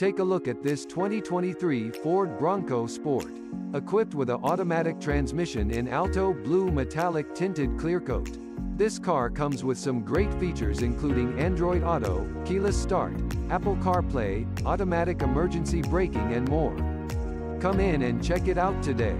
Take a look at this 2023 Ford Bronco Sport. Equipped with an automatic transmission in Alto Blue metallic tinted clear coat. This car comes with some great features including Android Auto, keyless start, Apple CarPlay, automatic emergency braking and more. Come in and check it out today.